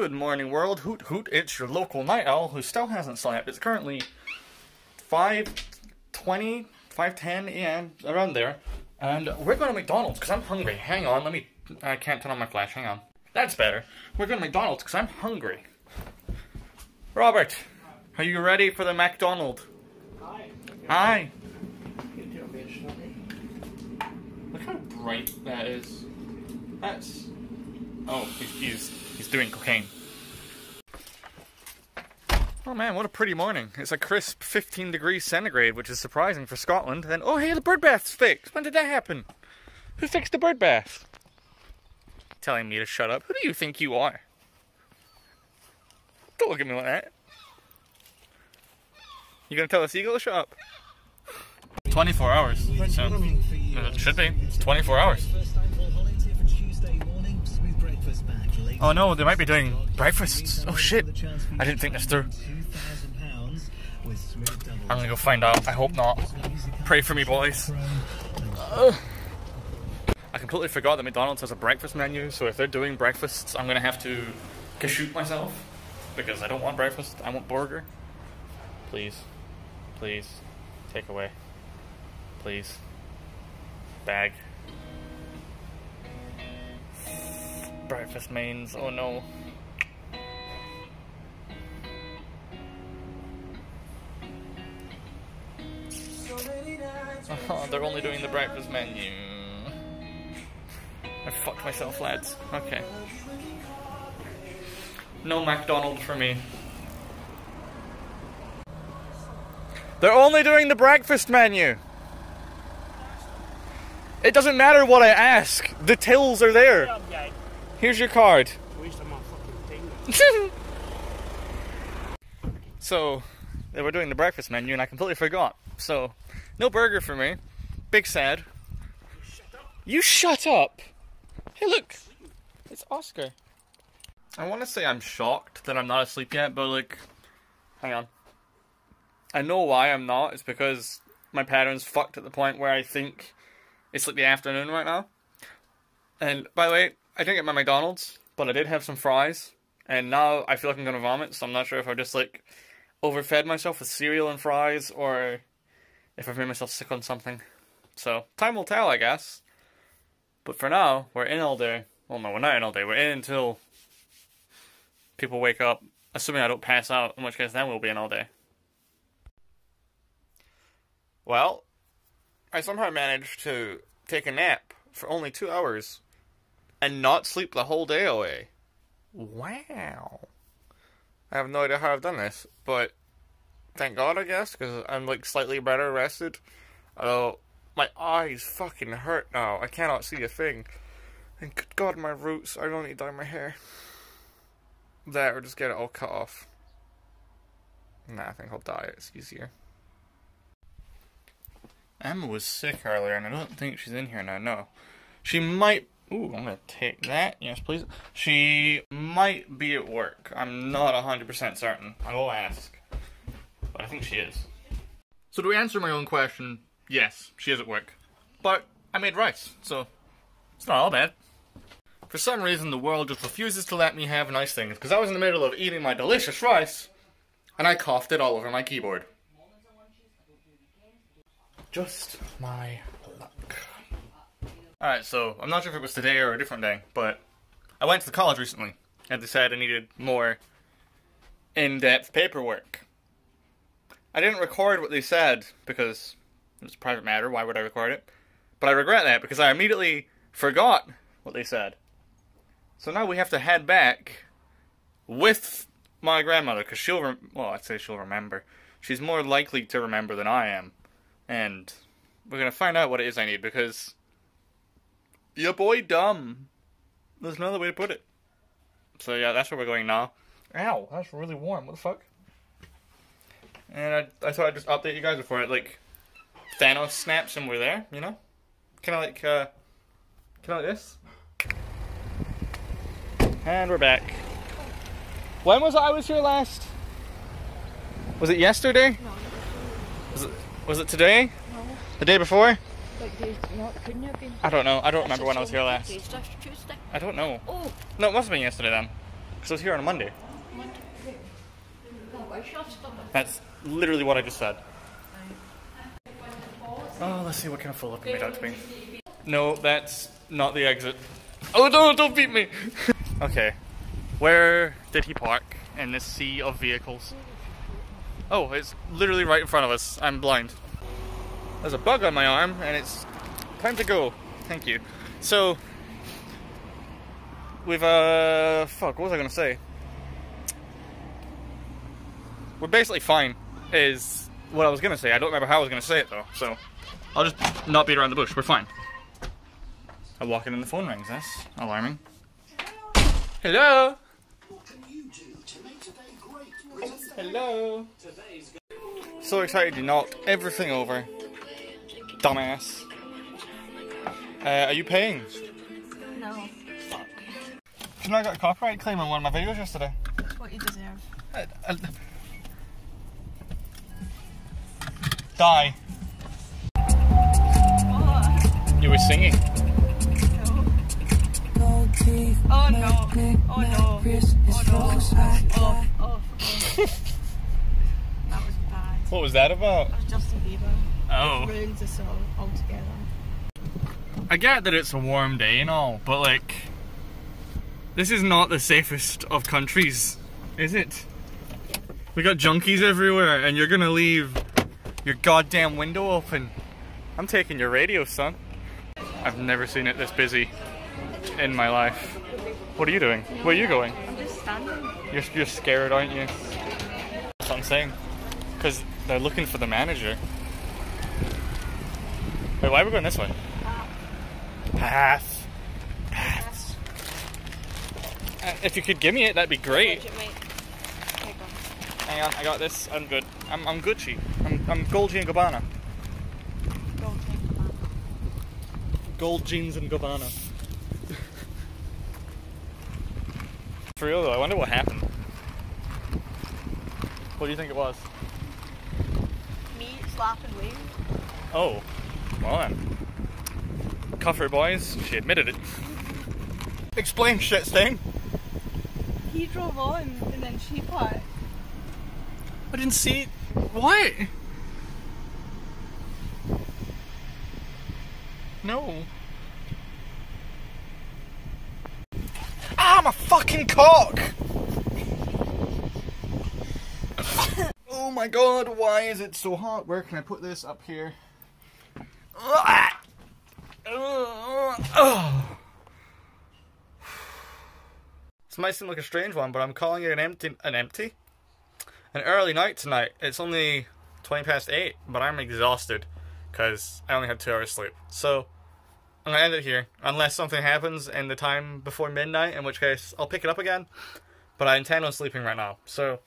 Good morning, world. Hoot hoot, it's your local night owl who still hasn't slept. It's currently 5.20, 5.10 a.m., around there. And we're going to McDonald's because I'm hungry. Hang on, let me... I can't turn on my flash. Hang on. That's better. We're going to McDonald's because I'm hungry. Robert, are you ready for the McDonald? Hi. Hi. Get your bed shortly. Look how bright that is. That's... Oh, he's, he's, doing cocaine. Oh man, what a pretty morning. It's a crisp 15 degrees centigrade, which is surprising for Scotland. And oh hey, the bird bath's fixed. When did that happen? Who fixed the bird bath? Telling me to shut up. Who do you think you are? Don't look at me like that. You gonna tell a seagull to shut up? 24 hours. So, it should be. It's 24 hours. Oh no, they might be doing breakfasts. Oh shit. I didn't think this through. I'm gonna go find out. I hope not. Pray for me, boys. Ugh. I completely forgot that McDonald's has a breakfast menu, so if they're doing breakfasts, I'm gonna have to shoot myself. Because I don't want breakfast, I want burger. Please. Please. Take away. Please. Bag. Breakfast mains, oh no. Oh, they're only doing the breakfast menu. I fucked myself, lads. Okay. No McDonald's for me. They're only doing the breakfast menu. It doesn't matter what I ask. The tills are there. Here's your card. so, they were doing the breakfast menu and I completely forgot. So, no burger for me. Big sad. You shut up. Hey, look. It's Oscar. I want to say I'm shocked that I'm not asleep yet, but like, hang on. I know why I'm not. It's because my pattern's fucked at the point where I think it's like the afternoon right now. And by the way, I didn't get my McDonald's, but I did have some fries. And now I feel like I'm gonna vomit, so I'm not sure if I just like overfed myself with cereal and fries or if I've made myself sick on something. So time will tell, I guess. But for now, we're in all day. Well, no, we're not in all day. We're in until people wake up. Assuming I don't pass out, in which case then we'll be in all day. Well, I somehow managed to take a nap for only two hours and not sleep the whole day away. Wow. I have no idea how I've done this, but thank God, I guess, because I'm like slightly better rested. Although my eyes fucking hurt now. I cannot see a thing. And good God, my roots. I don't need to dye my hair. That or just get it all cut off. Nah, I think I'll dye it. It's easier. Emma was sick earlier, and I don't think she's in here now. No, she might. Ooh, I'm gonna take that. Yes, please. She might be at work. I'm not hundred percent certain. I will ask, but I think she is. So to answer my own question, yes, she is at work. But I made rice, so it's not all bad. For some reason, the world just refuses to let me have nice things because I was in the middle of eating my delicious rice, and I coughed it all over my keyboard. Just my. Alright, so I'm not sure if it was today or a different day, but I went to the college recently and decided I needed more in depth paperwork. I didn't record what they said because it was a private matter. Why would I record it? But I regret that because I immediately forgot what they said. So now we have to head back with my grandmother because she'll, rem- well, I'd say she'll remember. She's more likely to remember than I am and we're gonna find out what it is I need because your boy dumb. There's no other way to put it. So yeah, that's where we're going now. Ow, that's really warm. What the fuck? And I, I thought I'd just update you guys before it like Thanos snaps and we're there. You know, kind of like uh, kind of like this. And we're back. When was I was here last? Was it yesterday? No, Was it was it today? no. The day before? Like days, no, couldn't have been. I don't know. I don't remember when I was here last. Tuesday, Tuesday. I don't know. Oh, No, it must have been yesterday then. Because I was here on a Monday. No, I shall stop it. That's literally what I just said. Oh, let's see what kind of full up it made out to be. No, that's not the exit. Oh no, don't beat me! okay. Where did he park in this sea of vehicles? Oh, it's literally right in front of us. I'm blind. There's a bug on my arm, and it's time to go. Thank you. So, we've, uh, fuck, what was I gonna say? We're basically fine, is what I was gonna say. I don't remember how I was gonna say it though, so I'll just not beat around the bush. We're fine. I walk in and the phone rings. That's alarming. Hello. Hello. So excited you knocked everything over. Dumbass. Uh, are you paying? No. You know I got a copyright claim on one of my videos yesterday. What you deserve. I, I, die. Oh, You were singing. no. Oh no. Oh no. Oh no. Oh, oh. that was bad. What was that about? That was Justin Bieber. Oh. Ruins the song altogether. I get that it's a warm day and all, but like, this is not the safest of countries, is it? We got junkies everywhere, and you're gonna leave your goddamn window open. I'm taking your radio, son. I've never seen it this busy in my life. What are you doing? Where are you going? I'm just standing. You're, you're scared, aren't you? That's what I'm saying. Because they're looking for the manager. Wait, why are we going this way? Path. Paths. Uh, if you could give me it, that'd be great. Budget, mate. Take one. Hang on, I got this. I'm good. I'm, I'm Gucci. I'm, I'm Golgi and Gabbana. Go take one. Gold jeans and Gabbana. For real though, I wonder what happened. What do you think it was? Me slapping Wayne. Oh, well then. Cuff boys, she admitted it. Explain shit stain. He drove on and then she parked. I didn't see What? No. Ah, my fucking cock! oh my god, why is it so hot? Where can I put this? Up here. This might seem like a strange one, but I'm calling it an empty, an empty, an early night tonight. It's only twenty past eight, but I'm exhausted because I only had two hours sleep. So I'm gonna end it here, unless something happens in the time before midnight, in which case I'll pick it up again. But I intend on sleeping right now. So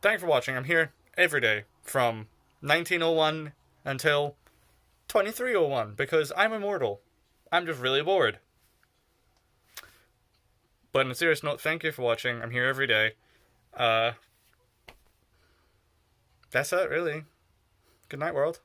thank you for watching. I'm here every day from 1901 until 2301 because I'm immortal. I'm just really bored. But on a serious note, thank you for watching. I'm here every day. Uh, that's it, really. Good night, world.